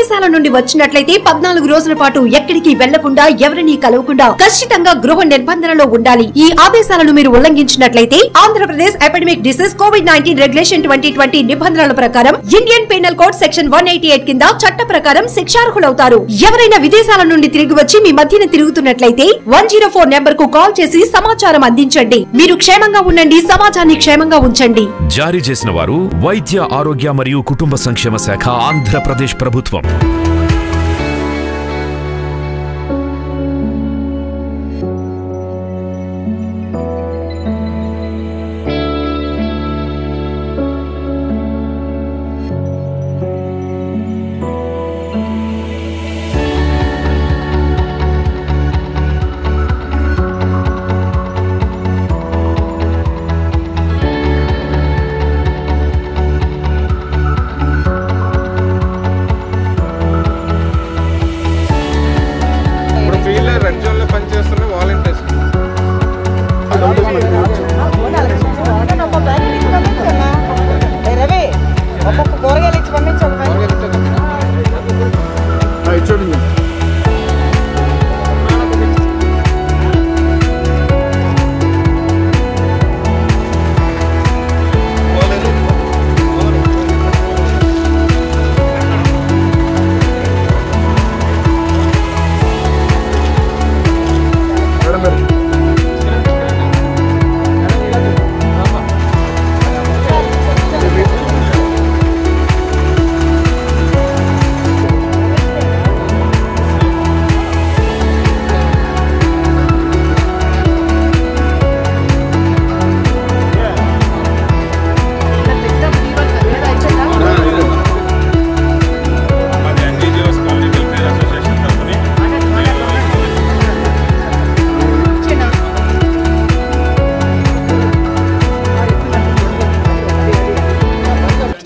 విదేశాల నుండి వచ్చినట్లయితే పద్నాలుగు రోజుల పాటు ఎక్కడికి వెళ్ళకుండా ఎవరిని కలవకుండా ఖచ్చితంగా గృహ నిర్బంధనలో ఉండాలి. ఈ ఆదేశాలను మీరు ఉల్లంఘించినట్లయితే Andhra Pradesh epidemic disease COVID nineteen regulation twenty twenty నిబంధనల ప్రకారం Indian penal code section one eighty eight కింద చట్ట ప్రకారం శిక్షార్హులవుతారు. ఎవరైనా విదేశాల నుండి తిరిగి వచ్చి మీ మధ్యన తిరుగుతున్నట్లయితే వన్ జీరో ఫోర్ నెంబర్కు కాల్ చేసి సమాచారం అందించండి. మీరు క్షేమంగా ఉండండి సమాజాన్ని క్షేమంగా ఉంచండి. జారీ చేసిన వారు వైద్య ఆరోగ్య మరియు కుటుంబ సంక్షేమ శాఖ ఆంధ్రప్రదేశ్ ప్రభుత్వం.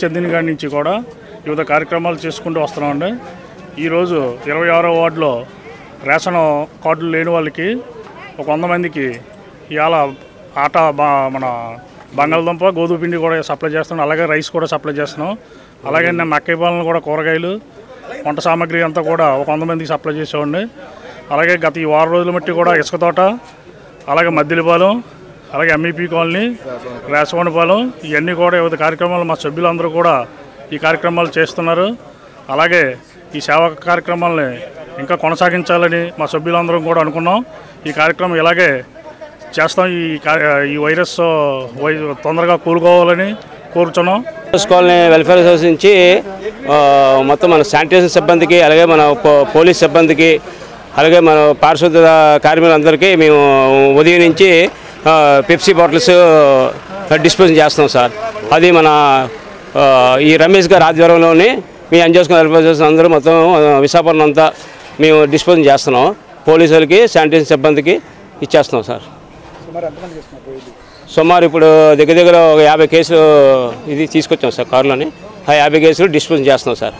చెందిన కాడి నుంచి కూడా వివిధ కార్యక్రమాలు చేసుకుంటూ వస్తున్నామండి. ఈరోజు ఇరవై ఆరో వార్డులో రేషన్ కార్డులు లేని వాళ్ళకి ఒక వంద మందికి ఇవాళ ఆట బా మన బంగాళదుంప గోధుమ పిండి కూడా సప్లై చేస్తున్నాం. అలాగే రైస్ కూడా సప్లై చేస్తున్నాం. అలాగే నేను మక్కయ్య పాలన కూడా కూరగాయలు వంట సామాగ్రి అంతా కూడా ఒక వంద మందికి సప్లై చేసేవాడిని. అలాగే గత ఈ వారం రోజుల మట్టి కూడా ఇసుక తోట అలాగే మద్దిలిపాలెం అలాగే ఎంఈపీ కాలనీ రాసవనపాలెం ఇవన్నీ కూడా వివిధ కార్యక్రమాలు మా సభ్యులందరూ కూడా ఈ కార్యక్రమాలు చేస్తున్నారు. అలాగే ఈ సేవా కార్యక్రమాలని ఇంకా కొనసాగించాలని మా సభ్యులందరం కూడా అనుకున్నాం. ఈ కార్యక్రమం ఇలాగే చేస్తాం. ఈ ఈ వైరస్ వై తొందరగా కూలుకోవాలని కోరుచున్నాం. కాలనీ వెల్ఫేర్ అసోసియేషన్ నుంచి మొత్తం మన శానిటేషన్ సిబ్బందికి అలాగే మన పో- పోలీస్ సిబ్బందికి అలాగే మన పారిశుద్ధ కార్మికులందరికీ మేము ఉదయం నుంచి పెప్సీ బాటిల్స్ డిస్పోజ్ చేస్తున్నాం సార్. అది మన ఈ రమేష్ గారి ఆధ్వర్యంలోనే మీ అంజేసుకున్న వెల్ఫేర్ అందరూ మొత్తం విశాఖపట్నం అంతా మేము డిస్పోజ్ చేస్తున్నాం. పోలీసులకి శానిటేషన్ సిబ్బందికి ఇచ్చేస్తున్నాం సార్. సుమారు ఇప్పుడు దగ్గర దగ్గర ఒక యాభై కేసులు ఇది తీసుకొచ్చాం సార్ కారులోని. ఆ యాభై కేసులు డిస్పోజ్ చేస్తున్నాం సార్.